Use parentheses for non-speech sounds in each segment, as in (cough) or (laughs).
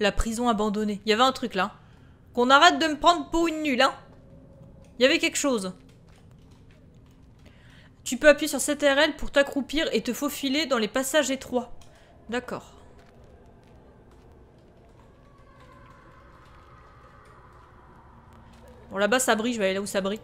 La prison abandonnée. Il y avait un truc là. Qu'on arrête de me prendre pour une nulle, hein. Il y avait quelque chose. Tu peux appuyer sur CTRL pour t'accroupir et te faufiler dans les passages étroits. D'accord. Bon, là-bas, ça brille. Je vais aller là où ça brille.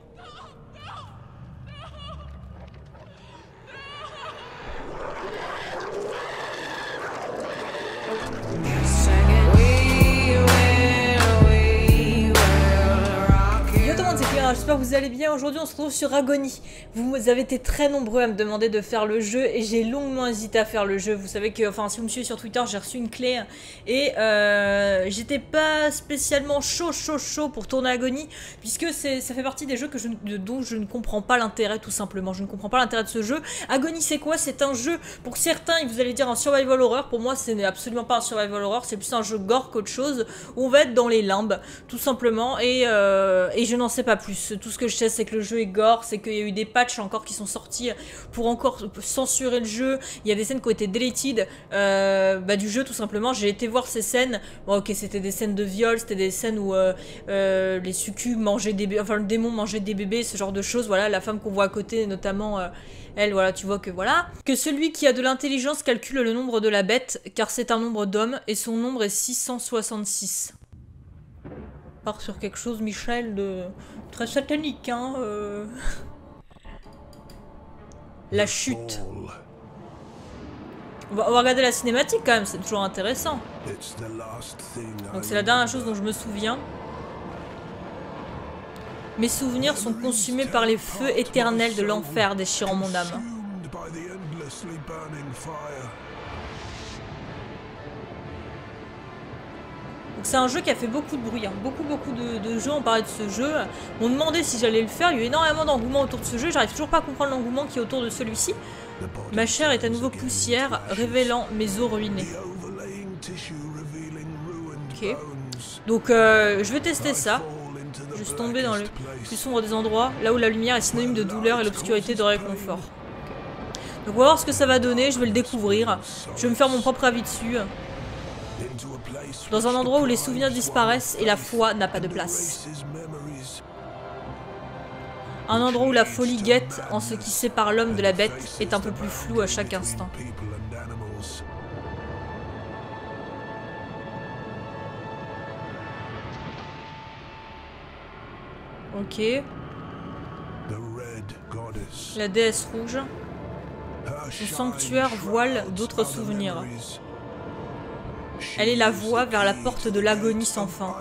Vous allez bien. Aujourd'hui, on se retrouve sur Agony. Vous avez été très nombreux à me demander de faire le jeu et j'ai longuement hésité à faire le jeu. Vous savez que, enfin, si vous me suivez sur Twitter, j'ai reçu une clé et euh, j'étais pas spécialement chaud, chaud, chaud pour tourner Agony puisque ça fait partie des jeux que dont je ne comprends pas l'intérêt, tout simplement. Je ne comprends pas l'intérêt de ce jeu. Agony, c'est quoi? C'est un jeu, pour certains, vous allez dire un survival horror. Pour moi, ce n'est absolument pas un survival horror. C'est plus un jeu gore qu'autre chose où on va être dans les limbes, tout simplement, et, euh, je n'en sais pas plus ce que je sais, c'est que le jeu est gore, c'est qu'il y a eu des patchs encore qui sont sortis pour encore censurer le jeu. Il y a des scènes qui ont été deleted euh, bah, du jeu, tout simplement. J'ai été voir ces scènes. Bon, ok, c'était des scènes de viol, c'était des scènes où euh, euh, les succubes mangeaient des bébés, enfin le démon mangeait des bébés, ce genre de choses. Voilà, la femme qu'on voit à côté, notamment elle, voilà, tu vois que voilà. Que celui qui a de l'intelligence calcule le nombre de la bête, car c'est un nombre d'hommes, et son nombre est 666 part sur quelque chose, Michel, de très satanique, hein. Euh... La chute. On va, regarder la cinématique quand même, c'est toujours intéressant. Donc c'est la dernière chose dont je me souviens. Mes souvenirs sont consumés par les feux éternels de l'enfer déchirant mon âme. C'est un jeu qui a fait beaucoup de bruit. Hein. Beaucoup, beaucoup de, gens ont parlé de ce jeu. M'ont demandé si j'allais le faire. Il y a eu énormément d'engouement autour de ce jeu. J'arrive toujours pas à comprendre l'engouement qui est autour de celui-ci. Ma chair est à nouveau poussière, révélant mes os ruinés. Ok. Donc, euh, je vais tester ça. Juste tomber dans le plus sombre des endroits, là où la lumière est synonyme de douleur et l'obscurité de réconfort. Donc, on va voir ce que ça va donner. Je vais le découvrir. Je vais me faire mon propre avis dessus. Dans un endroit où les souvenirs disparaissent et la foi n'a pas de place. Un endroit où la folie guette en ce qui sépare l'homme de la bête est un peu plus flou à chaque instant. Ok. La déesse rouge. Son sanctuaire voile d'autres souvenirs. Elle est la voie vers la porte de l'agonie sans fin.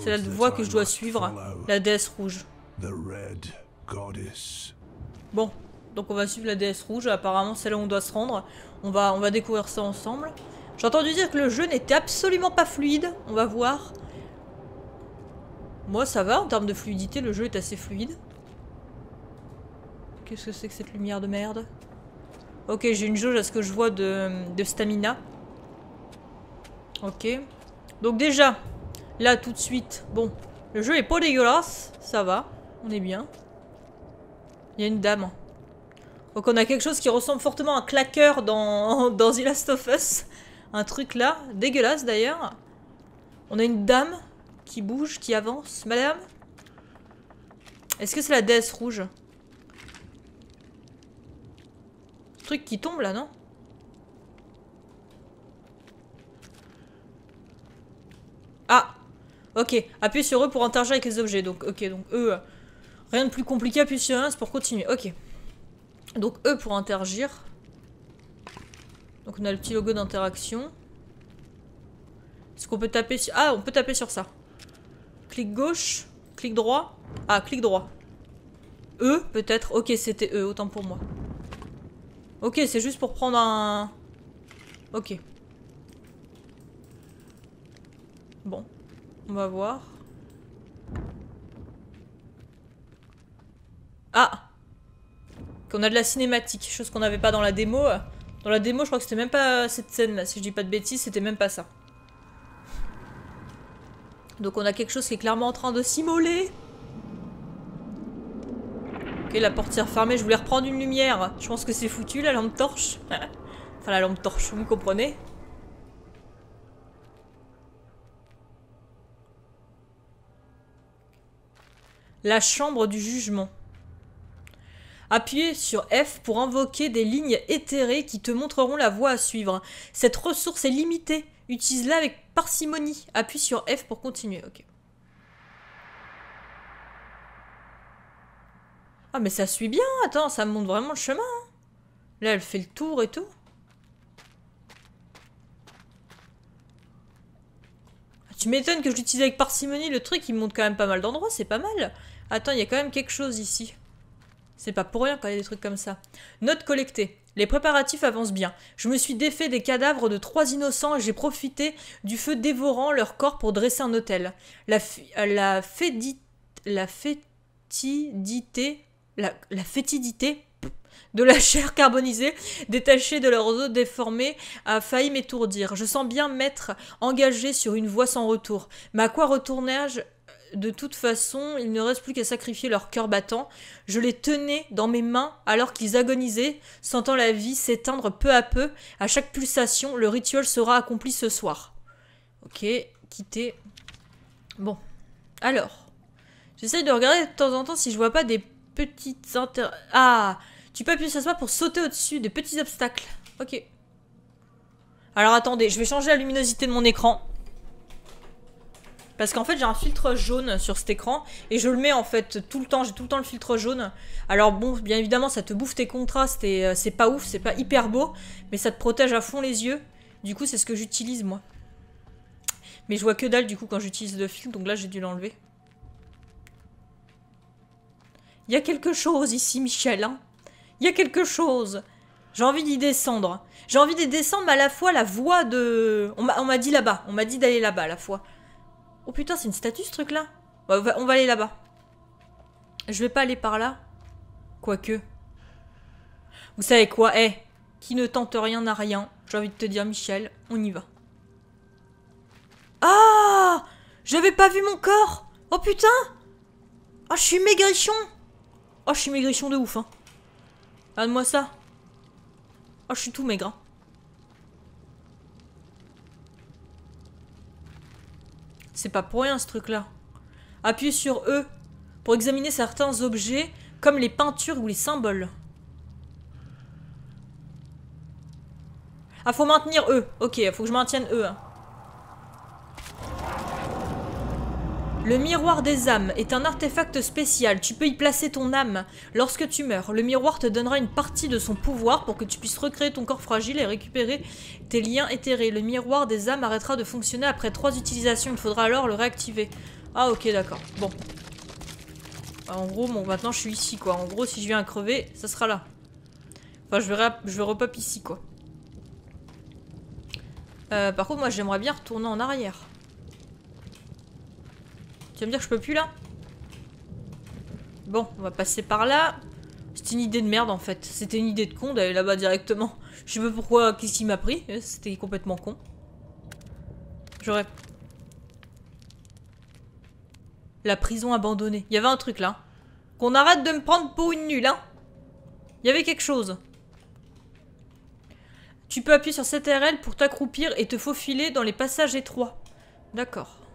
C'est la voie que je dois suivre, la déesse rouge. Bon, donc on va suivre la déesse rouge, apparemment c'est là où on doit se rendre. On va, on va découvrir ça ensemble. J'ai entendu dire que le jeu n'était absolument pas fluide, on va voir. Moi ça va, en termes de fluidité, le jeu est assez fluide. Qu'est-ce que c'est que cette lumière de merde? Ok, j'ai une jauge à ce que je vois de, stamina. Ok. Donc déjà, là tout de suite, bon, le jeu est pas dégueulasse, ça va, on est bien. Il y a une dame. Donc on a quelque chose qui ressemble fortement à un claqueur dans, (laughs) dans The Last of Us. Un truc là, dégueulasse d'ailleurs. On a une dame qui bouge, qui avance. Madame? Est-ce que c'est la déesse rouge? Truc qui tombe là, non? Ah Ok, appuie sur eux pour interagir avec les objets. Donc, ok, donc eux, rien de plus compliqué, appuie sur un, c'est pour continuer. Ok. Donc eux pour interagir. Donc on a le petit logo d'interaction. Est-ce qu'on peut taper sur... Ah, on peut taper sur ça. Clic gauche, clic droit. Ah, clic droit. Eux, peut-être. Ok, c'était eux, autant pour moi. Ok, c'est juste pour prendre un... Ok. Bon. On va voir. Ah Qu'on a de la cinématique, chose qu'on n'avait pas dans la démo. Dans la démo, je crois que c'était même pas cette scène-là. Si je dis pas de bêtises, c'était même pas ça. Donc on a quelque chose qui est clairement en train de s'immoler. La porte s'est refermée. Je voulais reprendre une lumière. Je pense que c'est foutu, la lampe torche. (laughs) enfin, la lampe torche, vous me comprenez La chambre du jugement. Appuyez sur F pour invoquer des lignes éthérées qui te montreront la voie à suivre. Cette ressource est limitée. Utilise-la avec parcimonie. Appuie sur F pour continuer. Ok. Ah mais ça suit bien. Attends, ça montre vraiment le chemin. Hein. Là, elle fait le tour et tout. Ah, tu m'étonnes que je l'utilise avec parcimonie. Le truc, il montre quand même pas mal d'endroits. C'est pas mal. Attends, il y a quand même quelque chose ici. C'est pas pour rien quand il y a des trucs comme ça. Note collectée. Les préparatifs avancent bien. Je me suis défait des cadavres de trois innocents et j'ai profité du feu dévorant leur corps pour dresser un hôtel. La, la, fédite, la fétidité, la, fétidité de la chair carbonisée détachée de leurs os déformés a failli m'étourdir. Je sens bien m'être engagé sur une voie sans retour. Mais à quoi retournai-je? De toute façon, il ne reste plus qu'à sacrifier leur cœur battant. Je les tenais dans mes mains alors qu'ils agonisaient, sentant la vie s'éteindre peu à peu. À chaque pulsation, le rituel sera accompli ce soir. Ok, quitter. Bon. Alors. J'essaye de regarder de temps en temps si je vois pas des petites inter... Ah Tu peux appuyer sur ça pour sauter au-dessus des petits obstacles. Ok. Alors attendez, je vais changer la luminosité de mon écran. Parce qu'en fait, j'ai un filtre jaune sur cet écran et je le mets en fait tout le temps. J'ai tout le temps le filtre jaune. Alors bon, bien évidemment, ça te bouffe tes contrastes et euh, c'est pas ouf, c'est pas hyper beau, mais ça te protège à fond les yeux. Du coup, c'est ce que j'utilise moi. Mais je vois que dalle du coup quand j'utilise le filtre, donc là j'ai dû l'enlever. Il y a quelque chose ici, Michel. Hein Il y a quelque chose. J'ai envie d'y descendre. J'ai envie d'y descendre, mais à la fois la voie de... On m'a dit là-bas. On m'a dit d'aller là-bas à la fois. Oh putain, c'est une statue ce truc là on, va, aller là-bas. Je vais pas aller par là. Quoique. Vous savez quoi? Eh, qui ne tente rien n'a rien. J'ai envie de te dire, Michel, on y va. Ah J'avais pas vu mon corps Oh putain Ah, je suis maigrichon Oh, je suis maigrichon de ouf, hein. Regarde-moi ça. Oh, je suis tout maigre, hein. C'est pas pour rien ce truc-là. Appuyez sur E pour examiner certains objets comme les peintures ou les symboles. Ah, faut maintenir E. Ok, faut que je maintienne E. Hein. Le miroir des âmes est un artefact spécial. Tu peux y placer ton âme. Lorsque tu meurs, le miroir te donnera une partie de son pouvoir pour que tu puisses recréer ton corps fragile et récupérer tes liens éthérés. Le miroir des âmes arrêtera de fonctionner après trois utilisations. Il faudra alors le réactiver. Ah ok, d'accord. Bon. En gros, bon, maintenant je suis ici, quoi. En gros, si je viens à crever, ça sera là. Enfin, je vais, je vais repop ici, quoi. Euh, par contre, moi, j'aimerais bien retourner en arrière. Tu vas me dire que je peux plus là Bon, on va passer par là. C'était une idée de merde en fait. C'était une idée de con d'aller là-bas directement. Je sais pas pourquoi, qu'est-ce qui m'a pris. C'était complètement con. J'aurais... La prison abandonnée. Il y avait un truc là. Qu'on arrête de me prendre pour une nulle, hein. Il y avait quelque chose. Tu peux appuyer sur CTRL pour t'accroupir et te faufiler dans les passages étroits. D'accord.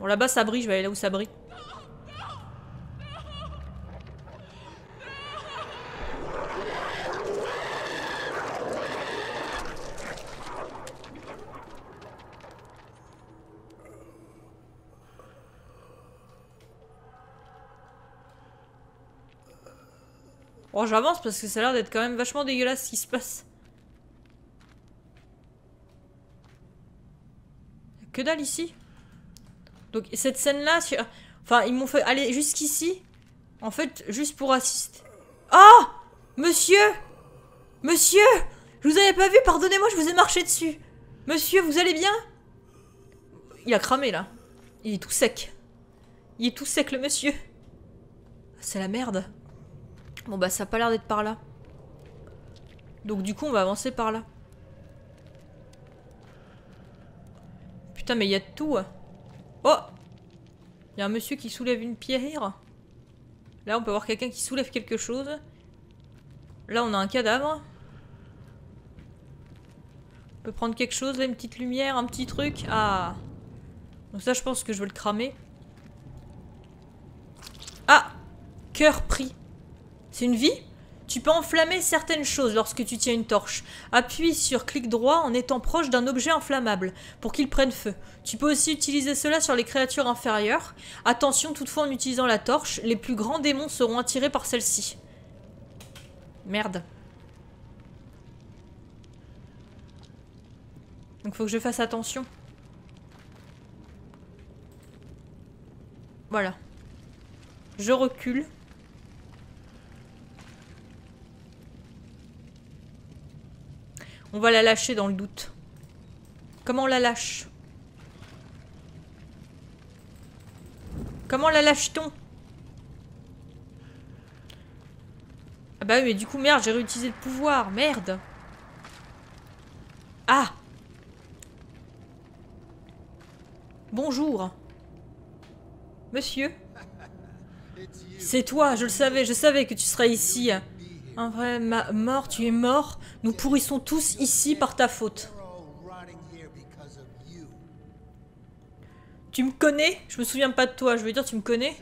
Bon, là-bas, ça brille. Je vais aller là où ça brille. Bon, j'avance parce que ça a l'air d'être quand même vachement dégueulasse ce qui se passe. Que dalle ici? Donc cette scène-là, enfin ils m'ont fait aller jusqu'ici, en fait, juste pour assister. Oh Monsieur Monsieur Je vous avais pas vu, pardonnez-moi, je vous ai marché dessus. Monsieur, vous allez bien? Il a cramé là. Il est tout sec. Il est tout sec le monsieur. C'est la merde. Bon bah ça a pas l'air d'être par là. Donc du coup on va avancer par là. Putain mais il y a tout. Hein. Oh Il y a un monsieur qui soulève une pierre. Là, on peut voir quelqu'un qui soulève quelque chose. Là, on a un cadavre. On peut prendre quelque chose, là, une petite lumière, un petit truc. Ah Donc ça, je pense que je vais le cramer. Ah Cœur pris. C'est une vie? Tu peux enflammer certaines choses lorsque tu tiens une torche. Appuie sur clic droit en étant proche d'un objet inflammable pour qu'il prenne feu. Tu peux aussi utiliser cela sur les créatures inférieures. Attention toutefois en utilisant la torche, les plus grands démons seront attirés par celle-ci. Merde. Donc faut que je fasse attention. Voilà. Je recule. On va la lâcher dans le doute. Comment on la lâche? Comment la lâche-t-on? Ah bah oui, mais du coup, merde, j'ai réutilisé le pouvoir. Merde. Ah Bonjour. Monsieur? (laughs) C'est toi, je le savais, je savais que tu serais ici. Un vrai mort, tu es mort. Nous pourrissons tous ici par ta faute. Tu me connais? Je me souviens pas de toi, je veux dire tu me connais?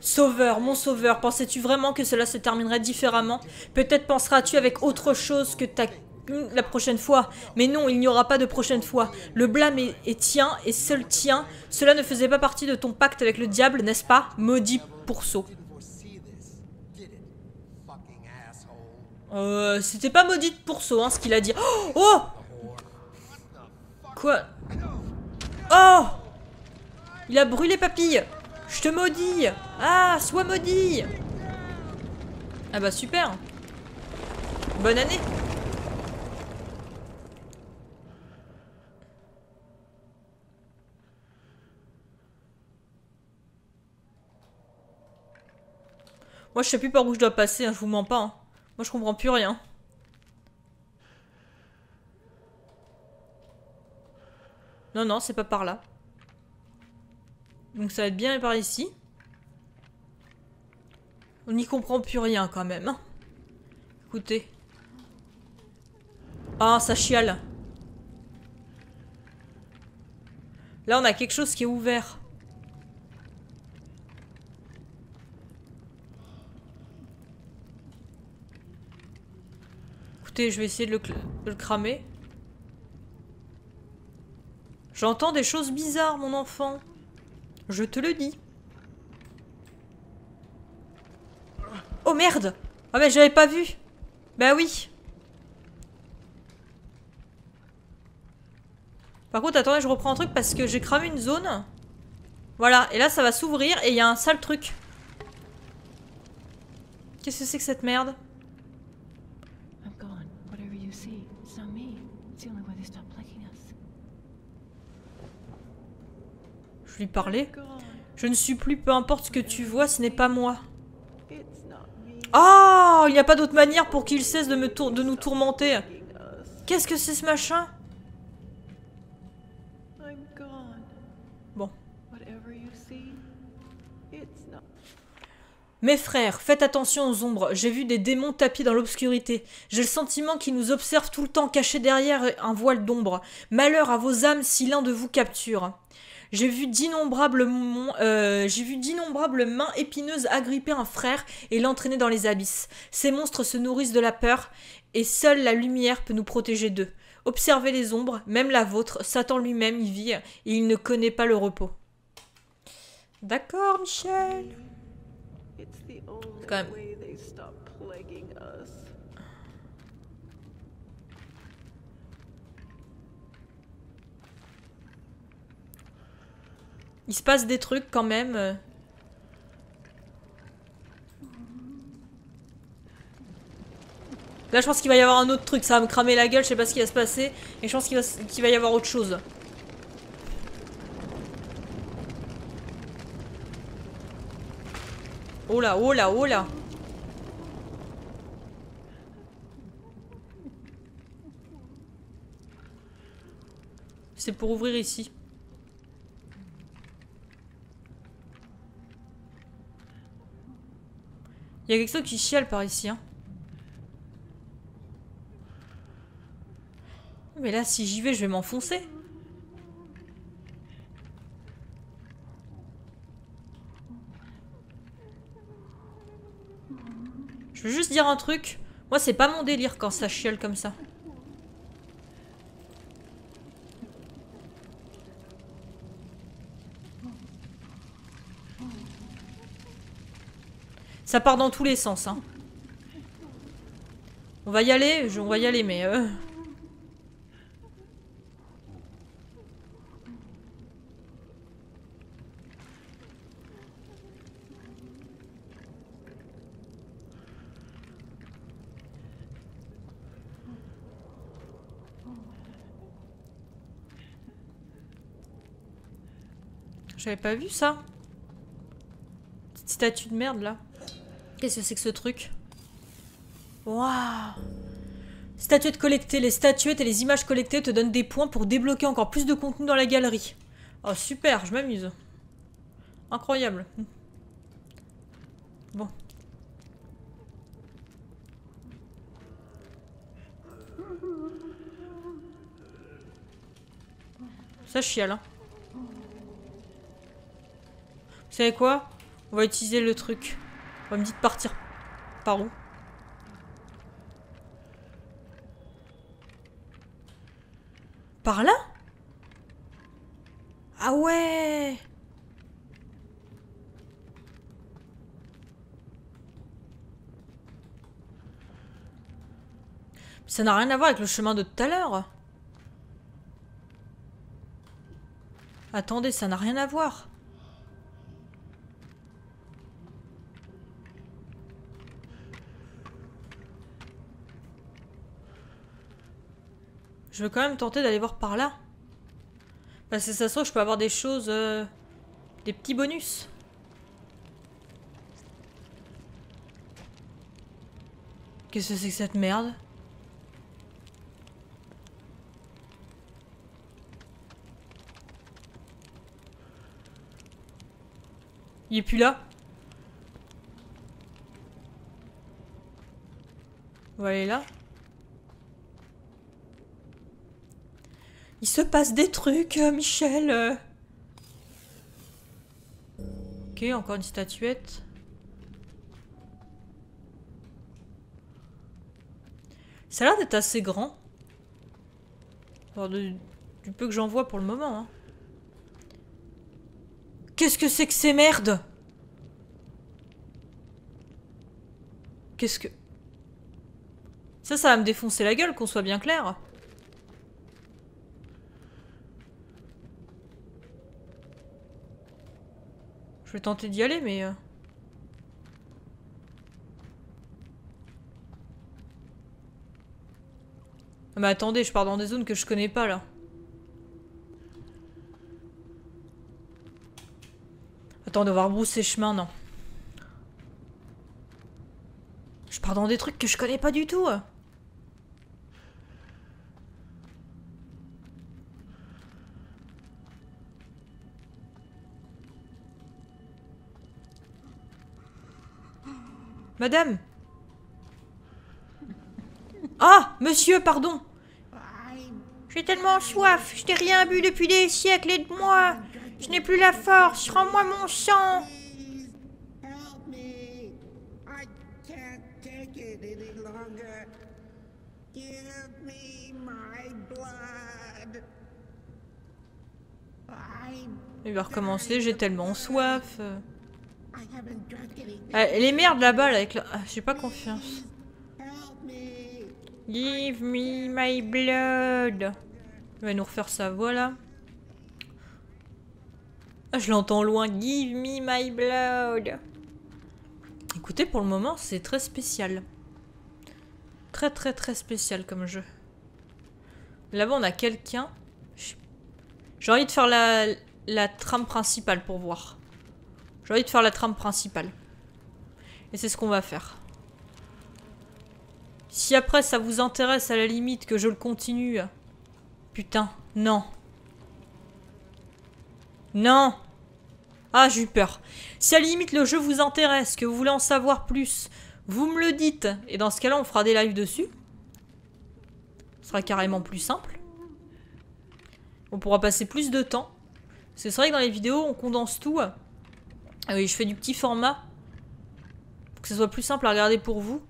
Sauveur, mon sauveur, pensais-tu vraiment que cela se terminerait différemment? Peut-être penseras-tu avec autre chose que ta... la prochaine fois. Mais non, il n'y aura pas de prochaine fois. Le blâme est, est tien et seul tien. Cela ne faisait pas partie de ton pacte avec le diable, n'est-ce pas? Maudit pourceau. Euh, c'était pas maudite pourceau, hein, ce qu'il a dit. Oh, oh Quoi Oh Il a brûlé papille Je te maudis Ah, sois maudit Ah bah super Bonne année Moi je sais plus par où je dois passer, hein, je vous mens pas. Hein. Moi, je comprends plus rien. Non, non, c'est pas par là. Donc ça va être bien par ici. On n'y comprend plus rien quand même. Hein. Écoutez. Ah, ça chiale. Là, on a quelque chose qui est ouvert. Je vais essayer de le, cramer. J'entends des choses bizarres, mon enfant. Je te le dis. Oh merde Ah mais j'avais pas vu Bah oui Par contre, attendez, je reprends un truc parce que j'ai cramé une zone. Voilà, et là ça va s'ouvrir et il y a un sale truc. Qu'est-ce que c'est que cette merde? Lui parlais. Je ne suis plus, peu importe ce que tu vois, ce n'est pas moi. Oh Il n'y a pas d'autre manière pour qu'il cesse de, me de nous tourmenter. Qu'est-ce que c'est ce machin? Bon. Mes frères, faites attention aux ombres. J'ai vu des démons tapis dans l'obscurité. J'ai le sentiment qu'ils nous observent tout le temps cachés derrière un voile d'ombre. Malheur à vos âmes si l'un de vous capture. J'ai vu d'innombrables euh, j'ai vu d'innombrables mains épineuses agripper un frère et l'entraîner dans les abysses. Ces monstres se nourrissent de la peur et seule la lumière peut nous protéger d'eux. Observez les ombres, même la vôtre. Satan lui-même y vit et il ne connaît pas le repos. D'accord, Michel. Quand même. Il se passe des trucs quand même. Là, je pense qu'il va y avoir un autre truc. Ça va me cramer la gueule, je sais pas ce qui va se passer. Et je pense qu'il va, va y avoir autre chose. Oh là, oh là, oh là. C'est pour ouvrir ici. Il y a quelque chose qui chiale par ici. Hein. Mais là, si j'y vais, je vais m'enfoncer. Je veux juste dire un truc. Moi, c'est pas mon délire quand ça chiale comme ça. Ça part dans tous les sens, hein. On va y aller, on va y aller, mais... Euh... J'avais pas vu ça. Petite statue de merde là. Qu'est-ce que c'est que ce truc? Waouh Statuettes collectées. Les statuettes et les images collectées te donnent des points pour débloquer encore plus de contenu dans la galerie. Oh super, je m'amuse. Incroyable. Bon. Ça chiale, hein. Vous savez quoi? On va utiliser le truc. On me dire de partir par où? Par là? Ah ouais Ça n'a rien à voir avec le chemin de tout à l'heure. Attendez, ça n'a rien à voir. Je veux quand même tenter d'aller voir par là. Parce que ça se trouve, je peux avoir des choses... Euh, des petits bonus. Qu'est-ce que c'est que cette merde? Il est plus là On va aller là se passe des trucs, euh, Michel. Ok, encore une statuette. Ça a l'air d'être assez grand. du peu que j'en vois pour le moment. Hein. Qu'est-ce que c'est que ces merdes? Qu'est-ce que... Ça, ça va me défoncer la gueule, qu'on soit bien clair. Vais tenter d'y aller, mais... Euh. Ah, mais attendez, je pars dans des zones que je connais pas, là. Attends, devoir brousser chemin, non. Je pars dans des trucs que je connais pas du tout. Madame. Ah Monsieur, pardon. J'ai tellement soif, je n'ai rien bu depuis des siècles, et de moi Je n'ai plus la force, rends-moi mon sang. Il va recommencer, j'ai tellement soif. Ah, les merdes là-bas, là, avec la... Ah, j'ai pas confiance. Give me my blood. Il va nous refaire sa voix, là. Ah, je l'entends loin. Give me my blood. Écoutez, pour le moment, c'est très spécial. Très, très, très spécial comme jeu. Là-bas, on a quelqu'un. J'ai envie de faire la, la trame principale pour voir. J'ai envie de faire la trame principale. Et c'est ce qu'on va faire. Si après ça vous intéresse à la limite que je le continue... Putain, non. Non Ah, j'ai eu peur. Si à la limite le jeu vous intéresse, que vous voulez en savoir plus, vous me le dites. Et dans ce cas-là, on fera des lives dessus. Ce sera carrément plus simple. On pourra passer plus de temps. C'est vrai que dans les vidéos, on condense tout. Ah oui, je fais du petit format. Pour que ce soit plus simple à regarder pour vous.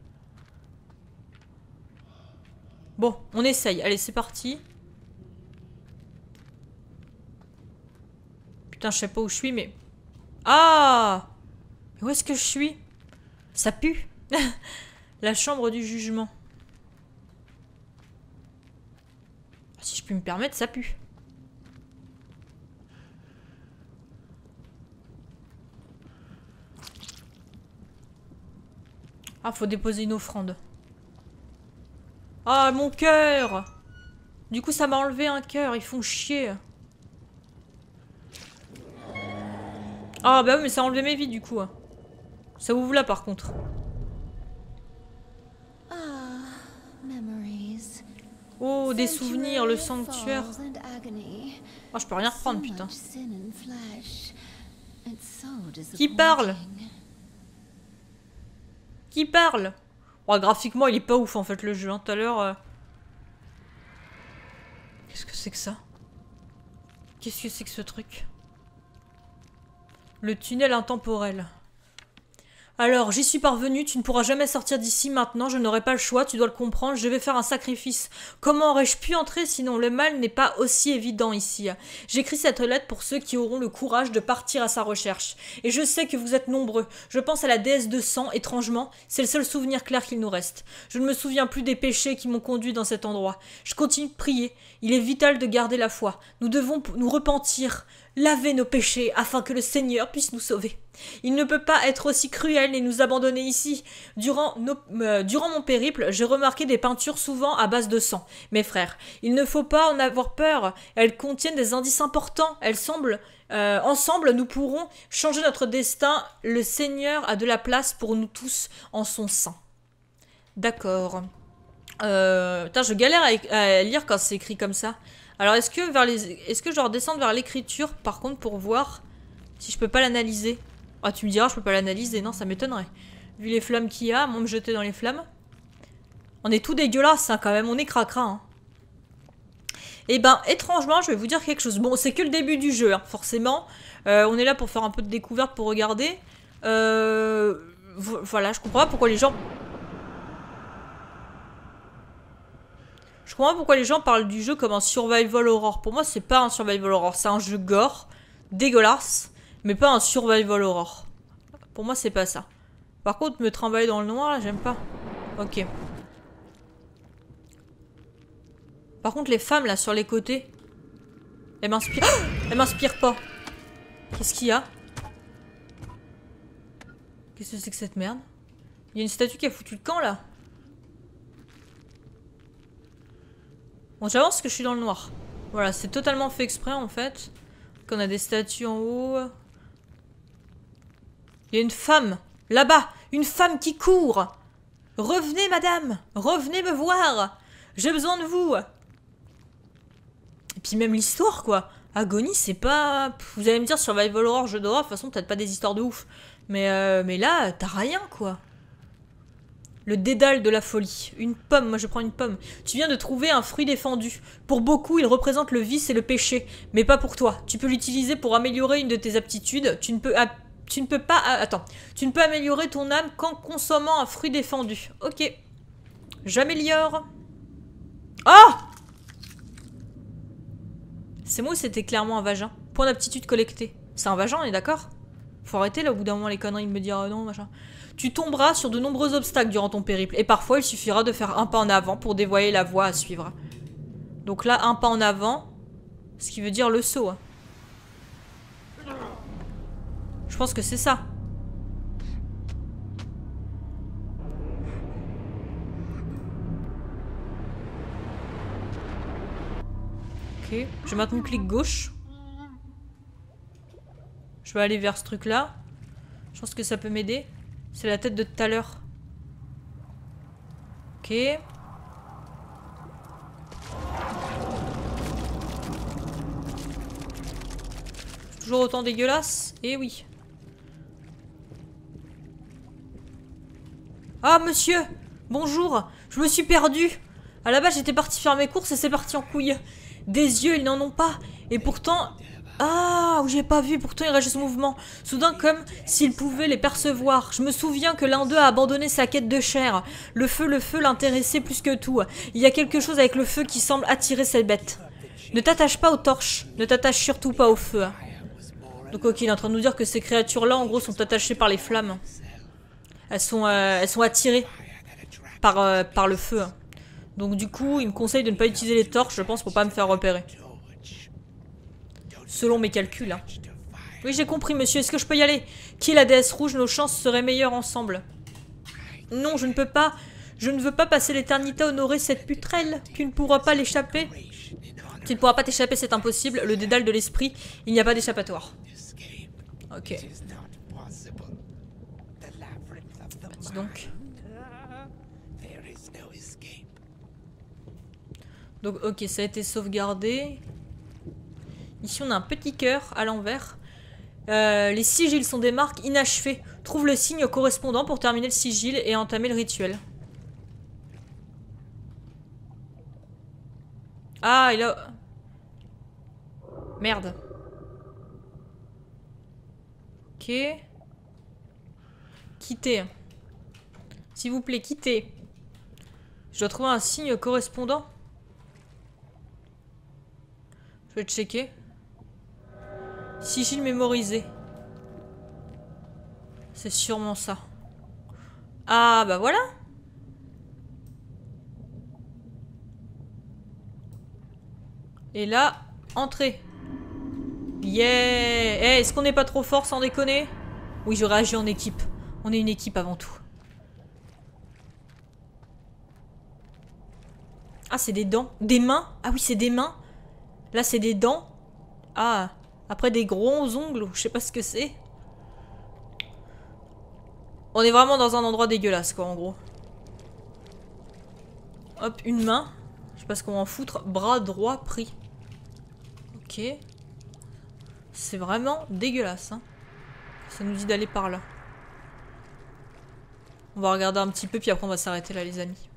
Bon, on essaye. Allez, c'est parti. Putain, je sais pas où je suis, mais... Ah Où est-ce que je suis? Ça pue (laughs) La chambre du jugement. Si je puis me permettre, ça pue. Ah, faut déposer une offrande. Ah, mon cœur Du coup, ça m'a enlevé un cœur. Ils font chier. Ah bah oui, mais ça a enlevé mes vies du coup. Ça ouvre là par contre. Oh, des souvenirs, le sanctuaire. Oh, je peux rien reprendre, putain. Qui parle? Qui parle oh, Graphiquement, il est pas ouf en fait le jeu. Hein. Tout à l'heure... Euh. Qu'est-ce que c'est que ça? Qu'est-ce que c'est que ce truc? Le tunnel intemporel. Alors, j'y suis parvenu, tu ne pourras jamais sortir d'ici maintenant, je n'aurai pas le choix, tu dois le comprendre, je vais faire un sacrifice. Comment aurais-je pu entrer sinon le mal n'est pas aussi évident ici? J'écris cette lettre pour ceux qui auront le courage de partir à sa recherche. Et je sais que vous êtes nombreux. Je pense à la déesse de sang, étrangement, c'est le seul souvenir clair qu'il nous reste. Je ne me souviens plus des péchés qui m'ont conduit dans cet endroit. Je continue de prier, il est vital de garder la foi. Nous devons nous repentir, laver nos péchés afin que le Seigneur puisse nous sauver. Il ne peut pas être aussi cruel et nous abandonner ici. Durant, euh, mon périple, j'ai remarqué des peintures souvent à base de sang. Mes frères, il ne faut pas en avoir peur. Elles contiennent des indices importants. Elles semblent euh, ensemble, nous pourrons changer notre destin. Le Seigneur a de la place pour nous tous en son sein. D'accord. Euh, je galère à lire quand c'est écrit comme ça. Alors, est-ce que vers les, est-ce que je dois redescendre vers l'écriture, par contre, pour voir si je peux pas l'analyser? Ah, tu me diras, je peux pas l'analyser. Non, ça m'étonnerait. Vu les flammes qu'il y a, moi me jeter dans les flammes. On est tout dégueulasse, hein, quand même. On est cracra, hein. Et eh ben, étrangement, je vais vous dire quelque chose. Bon, c'est que le début du jeu, hein, forcément. Euh, on est là pour faire un peu de découverte, pour regarder. Euh, voilà, je comprends pas pourquoi les gens Je comprends pourquoi les gens parlent du jeu comme un survival horror. Pour moi, c'est pas un survival horror. C'est un jeu gore, dégueulasse, mais pas un survival horror. Pour moi, c'est pas ça. Par contre, me trimballer dans le noir, là, j'aime pas. Ok. Par contre, les femmes, là, sur les côtés, elles m'inspirent... elles m'inspirent pas. Qu'est-ce qu'il y a? Qu'est-ce que c'est que cette merde? Il y a une statue qui a foutu le camp, là? Bon, j'avance que je suis dans le noir. Voilà, c'est totalement fait exprès en fait. Qu'on a des statues en haut. Il y a une femme. Là-bas, une femme qui court. Revenez, madame. Revenez me voir. J'ai besoin de vous. Et puis même l'histoire, quoi. Agonie, c'est pas... Vous allez me dire Survival Horror, jeu d'horreur, de toute façon, peut-être pas des histoires de ouf. Mais, euh, mais là, t'as rien, quoi. Le dédale de la folie. Une pomme, moi je prends une pomme. Tu viens de trouver un fruit défendu. Pour beaucoup, il représente le vice et le péché. Mais pas pour toi. Tu peux l'utiliser pour améliorer une de tes aptitudes. Tu ne peux... Tu ne peux pas... Attends. Tu ne peux améliorer ton âme qu'en consommant un fruit défendu. Ok. J'améliore. C'est moi ou c'était clairement un vagin Point d'aptitude collecté. C'est un vagin, on est d'accord? Faut arrêter là au bout d'un moment les conneries de me dire euh, non, machin. Tu tomberas sur de nombreux obstacles durant ton périple, et parfois il suffira de faire un pas en avant pour dévoiler la voie à suivre. Donc là, un pas en avant, ce qui veut dire le saut. Hein. Je pense que c'est ça. Ok, je maintenir clic gauche. Je vais aller vers ce truc là. Je pense que ça peut m'aider. C'est la tête de tout à l'heure. Ok. Toujours autant dégueulasse Eh oui. Ah, monsieur Bonjour Je me suis perdu À la base, j'étais parti faire mes courses et c'est parti en couille. Des yeux, ils n'en ont pas. Et pourtant... Ah, j'ai pas vu, pourtant il reste ce mouvement. Soudain, comme s'il pouvait les percevoir. Je me souviens que l'un d'eux a abandonné sa quête de chair. Le feu, le feu l'intéressait plus que tout. Il y a quelque chose avec le feu qui semble attirer cette bête. Ne t'attache pas aux torches. Ne t'attache surtout pas au feu. Donc ok, il est en train de nous dire que ces créatures-là, en gros, sont attachées par les flammes. Elles sont, euh, elles sont attirées par, euh, par le feu. Donc du coup, il me conseille de ne pas utiliser les torches, je pense, pour pas me faire repérer. Selon mes calculs. Hein. Oui, j'ai compris, monsieur. Est-ce que je peux y aller? Qui est la déesse rouge? Nos chances seraient meilleures ensemble. Non, je ne peux pas. Je ne veux pas passer l'éternité à honorer cette putrelle. Tu ne pourras pas l'échapper. Tu ne pourras pas t'échapper, c'est impossible. Le dédale de l'esprit, il n'y a pas d'échappatoire. Ok. Donc. Donc ok, ça a été sauvegardé. Ici on a un petit cœur à l'envers. Euh, les sigils sont des marques inachevées. Trouve le signe correspondant pour terminer le sigil et entamer le rituel. Ah, il a... Merde. Ok. Quittez. S'il vous plaît, quittez. Je dois trouver un signe correspondant. Je vais checker. Sigil mémorisé. C'est sûrement ça. Ah, bah voilà. Et là, entrée. Yeah Eh, est-ce qu'on n'est pas trop fort sans déconner? Oui, je réagis en équipe. On est une équipe avant tout. Ah, c'est des dents. Des mains? Ah oui, c'est des mains. Là, c'est des dents. Ah, après des gros ongles, je sais pas ce que c'est. On est vraiment dans un endroit dégueulasse, quoi, en gros. Hop, une main. Je sais pas ce qu'on va en foutre. Bras droit pris. Ok. C'est vraiment dégueulasse. Hein. Ça nous dit d'aller par là. On va regarder un petit peu, puis après on va s'arrêter là, les amis.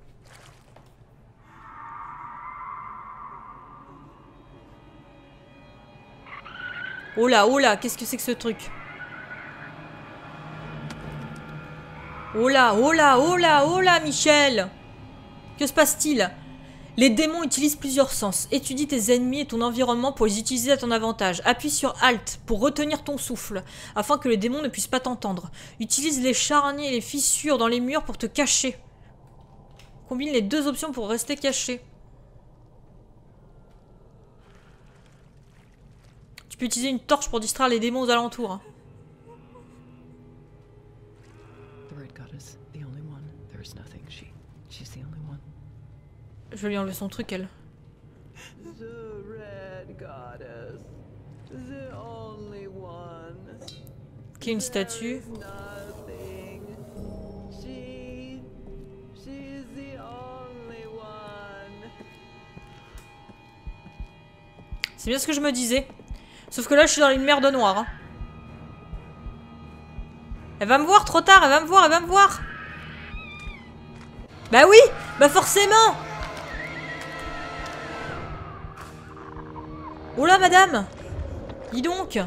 Oh là, oh là, qu'est-ce que c'est que ce truc Oh là, oh là, oh là, oh là, Michel Que se passe-t-il les démons utilisent plusieurs sens. Étudie tes ennemis et ton environnement pour les utiliser à ton avantage. Appuie sur Alt pour retenir ton souffle, afin que les démons ne puissent pas t'entendre. Utilise les charniers et les fissures dans les murs pour te cacher. Combine les deux options pour rester caché. Tu peux utiliser une torche pour distraire les démons aux alentours. Hein. Je vais lui enlever son truc, elle. Qui est une statue. C'est bien ce que je me disais. Sauf que là, je suis dans une merde noire. Hein. Elle va me voir trop tard, elle va me voir, elle va me voir. Bah oui, bah forcément Oula, madame Dis donc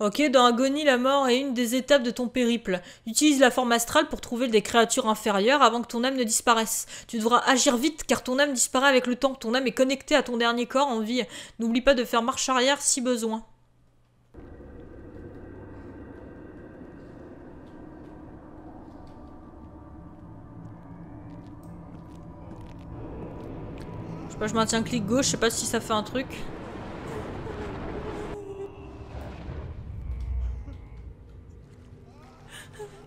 Ok, dans Agonie, la mort est une des étapes de ton périple. Utilise la forme astrale pour trouver des créatures inférieures avant que ton âme ne disparaisse. Tu devras agir vite car ton âme disparaît avec le temps. Ton âme est connectée à ton dernier corps en vie. N'oublie pas de faire marche arrière si besoin. Je sais pas, je maintiens clic gauche, je sais pas si ça fait un truc.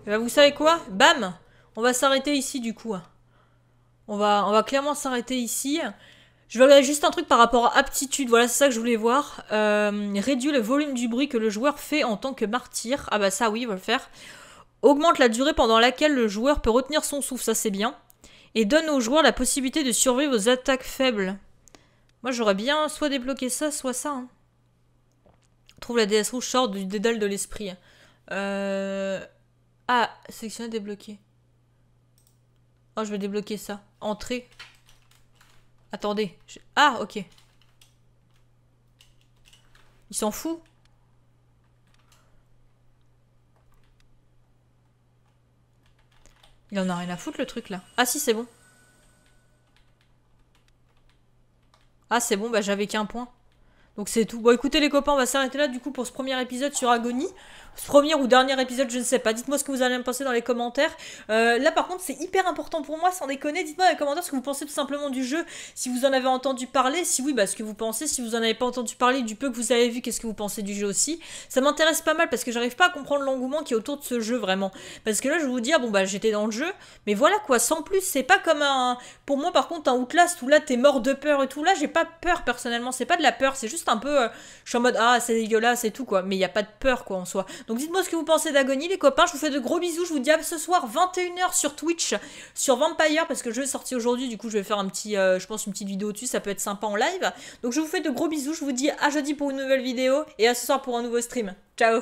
Et bah, vous savez quoi? Bam On va s'arrêter ici du coup. On va, clairement s'arrêter ici. Je vais regarder juste un truc par rapport à aptitude. Voilà, c'est ça que je voulais voir. Euh, réduit le volume du bruit que le joueur fait en tant que martyr. Ah bah ça oui, il va le faire. Augmente la durée pendant laquelle le joueur peut retenir son souffle. Ça c'est bien. Et donne aux joueurs la possibilité de survivre aux attaques faibles. Moi j'aurais bien soit débloqué ça, soit ça. Hein. Trouve la déesse rouge, sort du dédale de l'esprit. Euh... Ah, sélectionner, débloquer. Oh, je vais débloquer ça. Entrée. Attendez. Ah, ok. Il s'en fout Il en a rien à foutre le truc là. Ah si, c'est bon. Ah c'est bon, bah j'avais qu'un point. Donc c'est tout. Bon écoutez les copains, on va s'arrêter là du coup pour ce premier épisode sur Agonie ce premier ou dernier épisode, je ne sais pas. Dites-moi ce que vous allez me penser dans les commentaires. Euh, là, par contre, c'est hyper important pour moi, sans déconner. Dites-moi dans les commentaires ce que vous pensez tout simplement du jeu. Si vous en avez entendu parler, si oui, bah ce que vous pensez. Si vous en avez pas entendu parler, du peu que vous avez vu, qu'est-ce que vous pensez du jeu aussi. Ça m'intéresse pas mal parce que j'arrive pas à comprendre l'engouement qui est autour de ce jeu vraiment. Parce que là, je vais vous dire, bon bah j'étais dans le jeu, mais voilà quoi, sans plus. C'est pas comme un. Pour moi, par contre, un Outlast où là t'es mort de peur et tout. Là, j'ai pas peur personnellement. C'est pas de la peur, c'est juste un peu. Euh, je suis en mode ah c'est dégueulasse et tout quoi. Mais il y a pas de peur quoi en soi. Donc dites-moi ce que vous pensez d'Agonie, les copains. Je vous fais de gros bisous. Je vous dis à ce soir, 21h sur Twitch, sur Vampire, parce que le jeu est sorti aujourd'hui. Du coup, je vais faire un petit, euh, je pense, une petite vidéo dessus. Ça peut être sympa en live. Donc, je vous fais de gros bisous. Je vous dis à jeudi pour une nouvelle vidéo et à ce soir pour un nouveau stream. Ciao